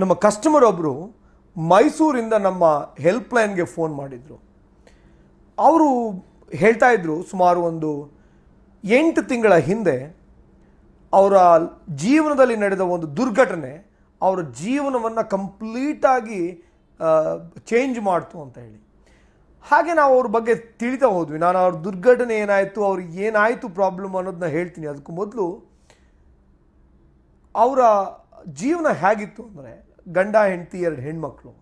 ನಮ್ಮ ಕಸ್ಟಮರ್ ಒಬ್ಬರು ಮೈಸೂರಿಂದ ನಮ್ಮ ಹೆಲ್ಪ್ಲೈನ್ಗೆ ಫೋನ್ ಮಾಡಿದರು. ಅವರು ಹೇಳ್ತಾ ಇದ್ರು ಸುಮಾರು ಒಂದು ಎಂಟು ತಿಂಗಳ ಹಿಂದೆ ಅವರ ಜೀವನದಲ್ಲಿ ನಡೆದ ಒಂದು ದುರ್ಘಟನೆ ಅವರ ಜೀವನವನ್ನು ಕಂಪ್ಲೀಟಾಗಿ ಚೇಂಜ್ ಮಾಡ್ತು ಅಂತ ಹೇಳಿ. ಹಾಗೆ ನಾವು ಅವ್ರ ಬಗ್ಗೆ ತಿಳಿತಾ ಹೋದ್ವಿ. ನಾನು ಅವ್ರ ದುರ್ಘಟನೆ ಏನಾಯಿತು ಅವ್ರಿಗೆ ಏನಾಯಿತು ಪ್ರಾಬ್ಲಮ್ ಅನ್ನೋದನ್ನ ಹೇಳ್ತೀನಿ. ಅದಕ್ಕೂ ಮೊದಲು ಅವರ ಜೀವನ ಹೇಗಿತ್ತು ಅಂದರೆ ಗಂಡ, ಹೆಂಡತಿ, ಎರಡು ಹೆಣ್ಮಕ್ಳು.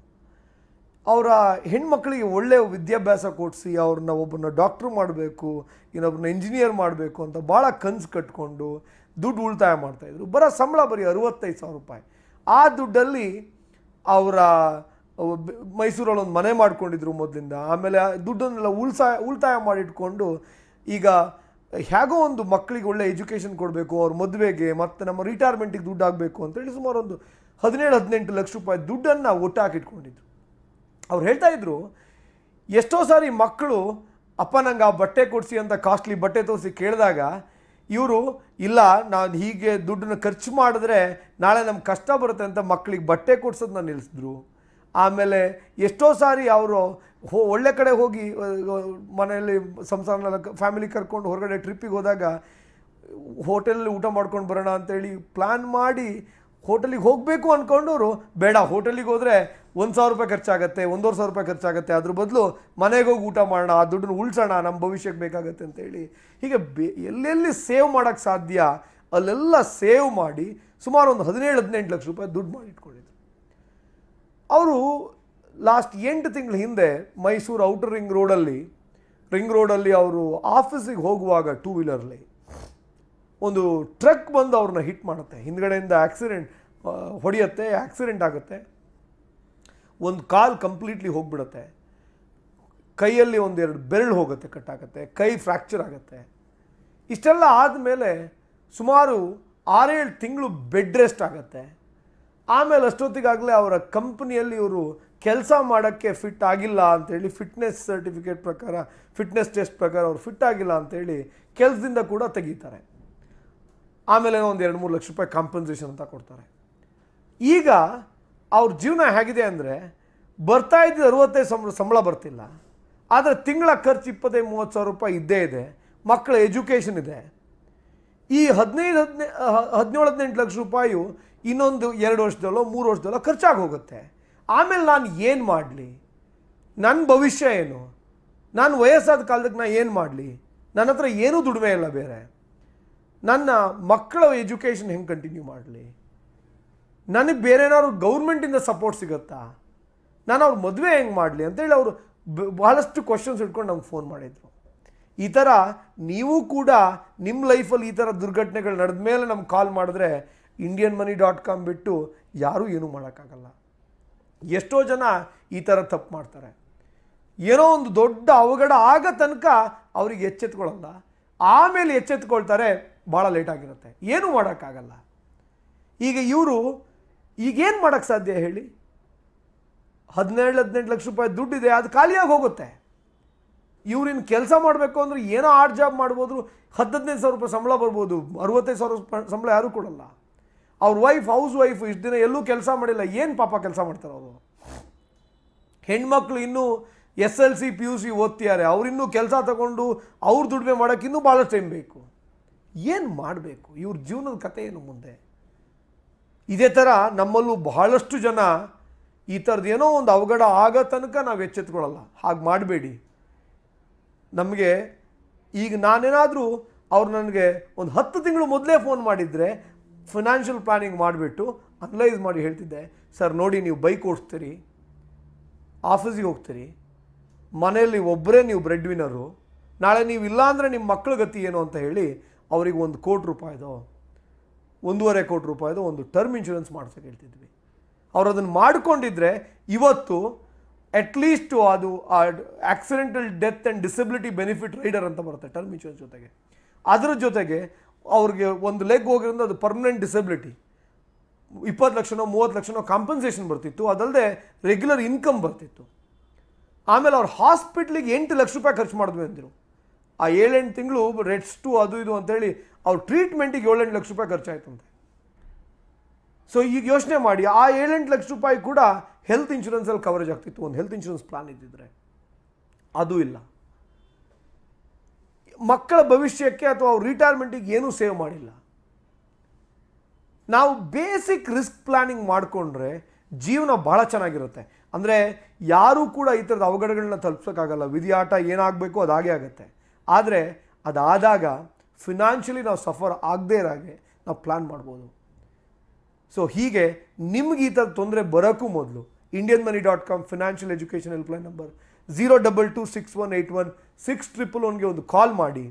ಅವರ ಹೆಣ್ಮಕ್ಳಿಗೆ ಒಳ್ಳೆಯ ವಿದ್ಯಾಭ್ಯಾಸ ಕೊಡಿಸಿ, ಅವ್ರನ್ನ ಒಬ್ಬನ ಡಾಕ್ಟ್ರು ಮಾಡಬೇಕು ಇನ್ನೊಬ್ಬರನ್ನ ಇಂಜಿನಿಯರ್ ಮಾಡಬೇಕು ಅಂತ ಭಾಳ ಕನಸು ಕಟ್ಕೊಂಡು ದುಡ್ಡು ಉಳಿತಾಯ ಮಾಡ್ತಾಯಿದ್ರು ಬರೋ ಸಂಬಳ ಬರೀ ಅರುವತ್ತೈದು ಸಾವಿರ ರೂಪಾಯಿ. ಆ ದುಡ್ಡಲ್ಲಿ ಅವರ ಮೈಸೂರಲ್ಲಿ ಒಂದು ಮನೆ ಮಾಡ್ಕೊಂಡಿದ್ರು ಮೊದಲಿಂದ. ಆಮೇಲೆ ದುಡ್ಡನ್ನೆಲ್ಲ ಉಳ್ಸಾಯ ಉಳಿತಾಯ ಮಾಡಿಟ್ಕೊಂಡು ಈಗ ಹೇಗೋ ಒಂದು ಮಕ್ಕಳಿಗೆ ಒಳ್ಳೆ ಎಜುಕೇಷನ್ ಕೊಡಬೇಕು, ಅವ್ರ ಮದುವೆಗೆ ಮತ್ತು ನಮ್ಮ ರಿಟೈರ್ಮೆಂಟಿಗೆ ದುಡ್ಡು ಆಗಬೇಕು ಅಂತೇಳಿ ಸುಮಾರು ಒಂದು ಹದಿನೇಳು, ಹದಿನೆಂಟು ಲಕ್ಷ ರೂಪಾಯಿ ದುಡ್ಡನ್ನು ಒಟ್ಟಾಕಿಟ್ಕೊಂಡಿದ್ರು ಅವ್ರು ಹೇಳ್ತಾ ಇದ್ರು, ಎಷ್ಟೋ ಸಾರಿ ಮಕ್ಕಳು, ಅಪ್ಪ ನಂಗೆ ಆ ಬಟ್ಟೆ ಕೊಡಿಸಿ ಅಂತ ಕಾಸ್ಟ್ಲಿ ಬಟ್ಟೆ ತೋರಿಸಿ ಕೇಳಿದಾಗ, ಇವರು, ಇಲ್ಲ, ನಾನು ಹೀಗೆ ದುಡ್ಡನ್ನ ಖರ್ಚು ಮಾಡಿದ್ರೆ ನಾಳೆ ನಮ್ಗೆ ಕಷ್ಟ ಬರುತ್ತೆ ಅಂತ ಮಕ್ಕಳಿಗೆ ಬಟ್ಟೆ ಕೊಡ್ಸೋದನ್ನ ನಿಲ್ಲಿಸಿದ್ರು. ಆಮೇಲೆ ಎಷ್ಟೋ ಸಾರಿ ಅವರು ಹೋ, ಒಳ್ಳೆ ಕಡೆ ಹೋಗಿ ಮನೆಯಲ್ಲಿ ಸಂಸಾರನೆಲ್ಲ ಫ್ಯಾಮಿಲಿ ಕರ್ಕೊಂಡು ಹೊರಗಡೆ ಟ್ರಿಪ್ಪಿಗೆ ಹೋದಾಗ, ಹೋಟೆಲಲ್ಲಿ ಊಟ ಮಾಡ್ಕೊಂಡು ಬರೋಣ ಅಂತೇಳಿ ಪ್ಲ್ಯಾನ್ ಮಾಡಿ ಹೋಟೆಲಿಗೆ ಹೋಗಬೇಕು ಅಂದ್ಕೊಂಡವರು ಬೇಡ, ಹೋಟೆಲಿಗೆ ಹೋದರೆ ಒಂದು ಸಾವಿರ ರೂಪಾಯಿ ಖರ್ಚಾಗುತ್ತೆ, ಒಂದೂವರೆ ಸಾವಿರ ರೂಪಾಯಿ ಖರ್ಚಾಗುತ್ತೆ, ಅದ್ರ ಬದಲು ಮನೆಗೆ ಹೋಗಿ ಊಟ ಮಾಡೋಣ, ಆ ದುಡ್ಡನ್ನು ಉಳಿಸೋಣ, ನಮ್ಮ ಭವಿಷ್ಯಕ್ಕೆ ಬೇಕಾಗುತ್ತೆ ಅಂತೇಳಿ ಹೀಗೆ ಬೆ, ಎಲ್ಲೆಲ್ಲಿ ಸೇವ್ ಮಾಡೋಕ್ಕೆ ಸಾಧ್ಯ, ಅಲ್ಲೆಲ್ಲ ಸೇವ್ ಮಾಡಿ ಸುಮಾರು ಒಂದು ಹದಿನೇಳು, ಹದಿನೆಂಟು ಲಕ್ಷ ರೂಪಾಯಿ ದುಡ್ಡು ಮಾಡಿ ಇಟ್ಕೊಂಡಿದ್ರು. ಅವರು ಲಾಸ್ಟ್ ಎಂಟು ತಿಂಗಳ ಹಿಂದೆ ಮೈಸೂರು ಔಟರ್ ರಿಂಗ್ ರೋಡಲ್ಲಿ ರಿಂಗ್ ರೋಡಲ್ಲಿ ಅವರು ಆಫೀಸಿಗೆ ಹೋಗುವಾಗ ಟೂ ವೀಲರ್ಲಿ ಒಂದು ಟ್ರಕ್ ಬಂದು ಅವ್ರನ್ನ ಹಿಟ್ ಮಾಡುತ್ತೆ. ಹಿಂದ್ಗಡೆಯಿಂದ ಆಕ್ಸಿಡೆಂಟ್ ಹೊಡೆಯುತ್ತೆ, ಆಕ್ಸಿಡೆಂಟ್ ಆಗುತ್ತೆ. ಒಂದು ಕಾಲ್ ಕಂಪ್ಲೀಟ್ಲಿ ಹೋಗ್ಬಿಡುತ್ತೆ. ಕೈಯಲ್ಲಿ ಒಂದೆರಡು ಬೆರಳು ಹೋಗುತ್ತೆ, ಕಟ್ಟಾಗುತ್ತೆ. ಕೈ ಫ್ರ್ಯಾಕ್ಚರ್ ಆಗುತ್ತೆ. ಇಷ್ಟೆಲ್ಲ ಆದಮೇಲೆ ಸುಮಾರು ಆರೇಳು ತಿಂಗಳು ಬೆಡ್ ರೆಸ್ಟ್ ಆಗುತ್ತೆ. ಆಮೇಲೆ ಅಷ್ಟೊತ್ತಿಗಾಗಲೇ ಅವರ ಕಂಪ್ನಿಯಲ್ಲಿ ಇವರು ಕೆಲಸ ಮಾಡೋಕ್ಕೆ ಫಿಟ್ ಆಗಿಲ್ಲ ಅಂತೇಳಿ, ಫಿಟ್ನೆಸ್ ಸರ್ಟಿಫಿಕೇಟ್ ಪ್ರಕಾರ, ಫಿಟ್ನೆಸ್ ಟೆಸ್ಟ್ ಪ್ರಕಾರ ಅವ್ರು ಫಿಟ್ ಆಗಿಲ್ಲ ಅಂತೇಳಿ ಕೆಲಸದಿಂದ ಕೂಡ ತೆಗೀತಾರೆ. ಆಮೇಲೆ ಒಂದು ಎರಡು ಮೂರು ಲಕ್ಷ ರೂಪಾಯಿ ಕಾಂಪನ್ಸೇಷನ್ ಅಂತ ಕೊಡ್ತಾರೆ. ಈಗ ಅವ್ರ ಜೀವನ ಹೇಗಿದೆ ಅಂದರೆ ಬರ್ತಾ ಇದ್ದ ಅರುವತ್ತೈದು ಸಂಬಳ ಸಂಬಳ ಬರ್ತಿಲ್ಲ. ಆದರೆ ತಿಂಗಳ ಖರ್ಚು ಇಪ್ಪತ್ತೈದು, ಮೂವತ್ತು ಸಾವಿರ ರೂಪಾಯಿ ಇದ್ದೇ ಇದೆ. ಮಕ್ಕಳ ಎಜುಕೇಷನ್ ಇದೆ. ಈ ಹದಿನೈದು, ಹದಿನೈ ಹದಿನೇಳು, ಹದಿನೆಂಟು ಲಕ್ಷ ರೂಪಾಯಿ ಇನ್ನೊಂದು ಎರಡು ವರ್ಷದಲ್ಲೋ, ಮೂರು ವರ್ಷದಲ್ಲೋ ಖರ್ಚಾಗಿ ಹೋಗುತ್ತೆ ಆಮೇಲೆ ನಾನು ಏನು ಮಾಡಲಿ? ನನ್ನ ಭವಿಷ್ಯ ಏನು? ನಾನು ವಯಸ್ಸಾದ ಕಾಲದಕ್ಕೆ ನಾನು ಏನು ಮಾಡಲಿ? ನನ್ನ ಹತ್ರ ಏನೂ ದುಡಿಮೆ ಇಲ್ಲ ಬೇರೆ. ನನ್ನ ಮಕ್ಕಳ ಎಜುಕೇಷನ್ ಹೆಂಗೆ ಕಂಟಿನ್ಯೂ ಮಾಡಲಿ? ನನಗೆ ಬೇರೆ ಏನಾದ್ರು ಗೌರ್ಮೆಂಟಿಂದ ಸಪೋರ್ಟ್ ಸಿಗುತ್ತಾ? ನಾನು ಅವ್ರ ಮದುವೆ ಹೆಂಗೆ ಮಾಡಲಿ ಅಂತೇಳಿ ಅವರು ಬಹಳಷ್ಟು ಕ್ವಶನ್ಸ್ ಇಟ್ಕೊಂಡು ನಮ್ಗೆ ಫೋನ್ ಮಾಡಿದರು. ಈ ಥರ ನೀವು ಕೂಡ ನಿಮ್ಮ ಲೈಫಲ್ಲಿ ಈ ಥರ ದುರ್ಘಟನೆಗಳು ನಡೆದ ಮೇಲೆ ನಮ್ಗೆ ಕಾಲ್ ಮಾಡಿದ್ರೆ ಇಂಡಿಯನ್ ಮನಿ ಡಾಟ್ ಕಾಮ್ ಬಿಟ್ಟು ಯಾರೂ ಏನೂ ಮಾಡೋಕ್ಕಾಗಲ್ಲ. ಎಷ್ಟೋ ಜನ ಈ ಥರ ತಪ್ಪು ಮಾಡ್ತಾರೆ. ಏನೋ ಒಂದು ದೊಡ್ಡ ಅವಘಡ ಆಗ ತನಕ ಅವ್ರಿಗೆ ಎಚ್ಚೆತ್ಕೊಳ್ಳಲ್ಲ ಆಮೇಲೆ ಎಚ್ಚೆತ್ಕೊಳ್ತಾರೆ ಭಾಳ ಲೇಟ್ ಆಗಿರುತ್ತೆ. ಏನೂ ಮಾಡೋಕ್ಕಾಗಲ್ಲ. ಈಗ ಇವರು ಈಗೇನು ಮಾಡೋಕ್ಕೆ ಸಾಧ್ಯ ಹೇಳಿ? ಹದಿನೇಳು, ಹದಿನೆಂಟು ಲಕ್ಷ ರೂಪಾಯಿ ದುಡ್ಡಿದೆ, ಅದು ಖಾಲಿಯಾಗಿ ಹೋಗುತ್ತೆ. ಇವ್ರಿನ ಕೆಲಸ ಮಾಡಬೇಕು ಅಂದರೆ ಏನೋ ಆರ್ಟ್ ಜಾಬ್ ಮಾಡ್ಬೋದು ಹತ್ತು ಹದಿನೈದು ಸಾವಿರ ರೂಪಾಯಿ ಸಂಬಳ ಬರ್ಬೋದು, ಅರವತ್ತೈದು ಸಾವಿರ ರೂಪಾಯಿ ಸಂಬಳ ಯಾರೂ ಕೊಡಲ್ಲ. ಅವ್ರ ವೈಫ್ ಹೌಸ್ ವೈಫ್ ಇಷ್ಟು ದಿನ ಎಲ್ಲೂ ಕೆಲಸ ಮಾಡಿಲ್ಲ, ಏನು ಪಾಪ ಕೆಲಸ ಮಾಡ್ತಾರೆ ಅವರು? ಹೆಣ್ಮಕ್ಳು ಇನ್ನೂ S L C, P U C ಓದ್ತಿದ್ದಾರೆ, ಅವರಿನ್ನೂ ಕೆಲಸ ತಗೊಂಡು ಅವ್ರ ದುಡಿಮೆ ಮಾಡೋಕ್ಕಿನ್ನೂ ಭಾಳಷ್ಟು ಟೈಮ್ ಬೇಕು. ಏನು ಮಾಡಬೇಕು? ಇವ್ರ ಜೀವನದ ಕಥೆ ಏನು ಮುಂದೆ? ಇದೇ ಥರ ನಮ್ಮಲ್ಲೂ ಬಹಳಷ್ಟು ಜನ ಈ ಥರದ್ದು ಏನೋ ಒಂದು ಅವಘಡ ಆಗೋ ತನಕ ನಾವು ಎಚ್ಚೆತ್ಕೊಳ್ಳಲ್ಲ ಹಾಗೆ ಮಾಡಬೇಡಿ. ನಮಗೆ ಈಗ ನಾನೇನಾದರೂ ಅವ್ರು ನನಗೆ ಒಂದು ಹತ್ತು ತಿಂಗಳು ಮೊದಲೇ ಫೋನ್ ಮಾಡಿದರೆ ಫಿನಾನ್ಷಿಯಲ್ ಪ್ಲಾನಿಂಗ್ ಮಾಡಿಬಿಟ್ಟು ಅನಲೈಸ್ ಮಾಡಿ ಹೇಳ್ತಿದ್ದೆ, ಸರ್ ನೋಡಿ ನೀವು ಬೈಕ್ ಓಡಿಸ್ತೀರಿ, ಆಫೀಸಿಗೆ ಹೋಗ್ತೀರಿ, ಮನೆಯಲ್ಲಿ ಒಬ್ಬರೇ ನೀವು ಬ್ರೆಡ್ ವಿನ್ನರು, ನಾಳೆ ನೀವು ಇಲ್ಲ ಅಂದರೆ ನಿಮ್ಮ ಮಕ್ಕಳ ಗತಿ ಏನು? ಅಂತ ಹೇಳಿ ಅವ್ರಿಗೆ ಒಂದು ಕೋಟಿ ರೂಪಾಯಿದೋ, ಒಂದೂವರೆ ಕೋಟಿ ರೂಪಾಯಿದು ಒಂದು ಟರ್ಮ್ ಇನ್ಶೂರೆನ್ಸ್ ಮಾಡ್ಸೋಕೆ ಹೇಳ್ತಿದ್ವಿ. ಅವ್ರು ಅದನ್ನು ಮಾಡಿಕೊಂಡಿದ್ರೆ ಇವತ್ತು ಅಟ್ಲೀಸ್ಟ್ ಅದು accidental death and disability benefit rider ಅಂತ ಬರುತ್ತೆ ಟರ್ಮ್ ಇನ್ಶೂರೆನ್ಸ್ ಜೊತೆಗೆ. ಅದರ ಜೊತೆಗೆ ಅವ್ರಿಗೆ ಒಂದು ಲೆಗ್ ಹೋಗಿರೋದು ಅದು ಪರ್ಮನೆಂಟ್ ಡಿಸಬಿಲಿಟಿ ಇಪ್ಪತ್ತು ಲಕ್ಷನೋ, ಮೂವತ್ತು ಲಕ್ಷನೋ ಕಾಂಪನ್ಸೇಷನ್ ಬರ್ತಿತ್ತು. ಅದಲ್ಲದೆ ರೆಗ್ಯುಲರ್ ಇನ್ಕಮ್ ಬರ್ತಿತ್ತು. ಆಮೇಲೆ ಅವ್ರು ಹಾಸ್ಪಿಟ್ಲಿಗೆ ಎಂಟು ಲಕ್ಷ ರೂಪಾಯಿ ಖರ್ಚು ಮಾಡಿದ್ವಿ ಅಂದರು. ಆ ಏಳೆಂಟು ತಿಂಗಳು ರೆಸ್ಟು ಅದು ಇದು ಅಂತೇಳಿ ಅವ್ರ ಟ್ರೀಟ್ಮೆಂಟಿಗೆ ಏಳೆಂಟು ಲಕ್ಷ ರೂಪಾಯಿ ಖರ್ಚಾಯ್ತಂತೆ. ಸೊ ಈಗ ಯೋಚನೆ ಮಾಡಿ, ಆ ಏಳೆಂಟು ಲಕ್ಷ ರೂಪಾಯಿ ಕೂಡ ಹೆಲ್ತ್ ಇನ್ಶೂರೆನ್ಸಲ್ಲಿ ಕವರೇಜ್ ಆಗ್ತಿತ್ತು. ಒಂದು ಹೆಲ್ತ್ ಇನ್ಶೂರೆನ್ಸ್ ಪ್ಲಾನ್ ಇದ್ದಿದ್ರೆ. ಅದು ಇಲ್ಲ. ಮಕ್ಕಳ ಭವಿಷ್ಯಕ್ಕೆ ಅಥವಾ ಅವ್ರ ರಿಟೈರ್ಮೆಂಟಿಗೆ ಏನೂ ಸೇವ್ ಮಾಡಿಲ್ಲ. ನಾವು ಬೇಸಿಕ್ ರಿಸ್ಕ್ ಪ್ಲಾನಿಂಗ್ ಮಾಡಿಕೊಂಡ್ರೆ ಜೀವನ ಭಾಳ ಚೆನ್ನಾಗಿರುತ್ತೆ. ಅಂದರೆ ಯಾರೂ ಕೂಡ ಈ ಥರದ ಅವಘಡಗಳನ್ನ ತಲುಪ್ಸೋಕ್ಕಾಗಲ್ಲ. ವಿಧಿಯಾಟ ಏನಾಗಬೇಕು ಅದಾಗೇ ಆಗುತ್ತೆ. ಆದರೆ ಅದಾದಾಗ ಫಿನಾನ್ಷಿಯಲಿ ನಾವು ಸಫರ್ ಆಗದೇ ಇರೋಗೆ ನಾವು ಪ್ಲ್ಯಾನ್ ಮಾಡ್ಬೋದು. ಸೊ ಹೀಗೆ ನಿಮ್ಗೆ ಈ ಥರ ತೊಂದರೆ ಬರೋಕ್ಕೂ ಮೊದಲು Indian money dot com financial education helpline number zero double two six one eight one six triple ಒನ್ಗೆ ಒಂದು ಕಾಲ್ ಮಾಡಿ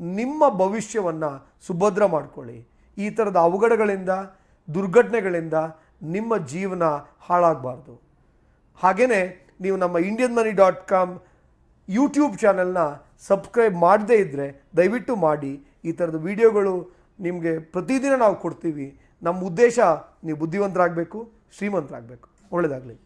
ನಿಮ್ಮ ಭವಿಷ್ಯವನ್ನು ಸುಭದ್ರ ಮಾಡ್ಕೊಳ್ಳಿ. ಈ ಥರದ ಅವಘಡಗಳಿಂದ, ದುರ್ಘಟನೆಗಳಿಂದ ನಿಮ್ಮ ಜೀವನ ಹಾಳಾಗಬಾರ್ದು. ಹಾಗೆಯೇ ನೀವು ನಮ್ಮ Indian money dot com YouTube ಚಾನಲ್ನ ಸಬ್ಸ್ಕ್ರೈಬ್ ಮಾಡದೇ ಇದ್ದರೆ ದಯವಿಟ್ಟು ಮಾಡಿ. ಈ ಥರದ ವಿಡಿಯೋಗಳು ನಿಮಗೆ ಪ್ರತಿದಿನ ನಾವು ಕೊಡ್ತೀವಿ. ನಮ್ಮ ಉದ್ದೇಶ ನೀವು ಬುದ್ಧಿವಂತರಾಗಬೇಕು, ಶ್ರೀಮಂತರಾಗಬೇಕು. ಒಳ್ಳೆಯದಾಗಲಿ